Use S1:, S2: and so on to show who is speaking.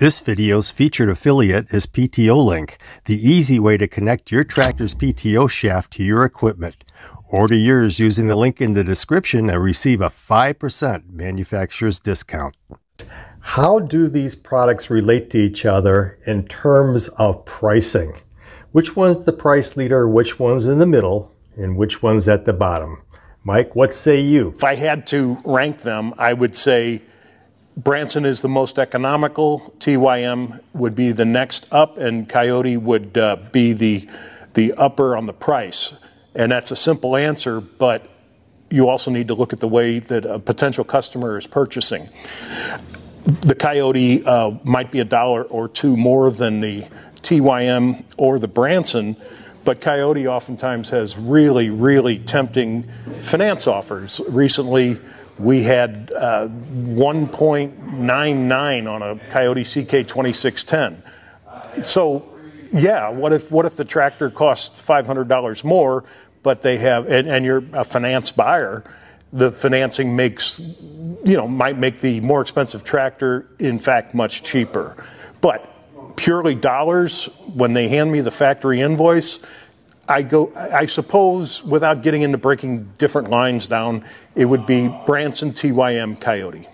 S1: This video's featured affiliate is PTO Link, the easy way to connect your tractor's PTO shaft to your equipment. Order yours using the link in the description and receive a 5% manufacturer's discount. How do these products relate to each other in terms of pricing? Which one's the price leader, which one's in the middle, and which one's at the bottom? Mike, what say you?
S2: If I had to rank them, I would say Branson is the most economical. TYM would be the next up, and Kioti would uh, be the the upper on the price. And that's a simple answer, but you also need to look at the way that a potential customer is purchasing. The Kioti uh, might be a dollar or two more than the TYM or the Branson, but Kioti oftentimes has really, really tempting finance offers. Recently, we had uh, 1.99 on a Kioti CK 2610. So, yeah, what if what if the tractor costs $500 more, but they have and, and you're a finance buyer? The financing makes, you know, might make the more expensive tractor in fact much cheaper. But purely dollars, when they hand me the factory invoice, I go, I suppose, without getting into breaking different lines down, it would be Branson TYM Kioti.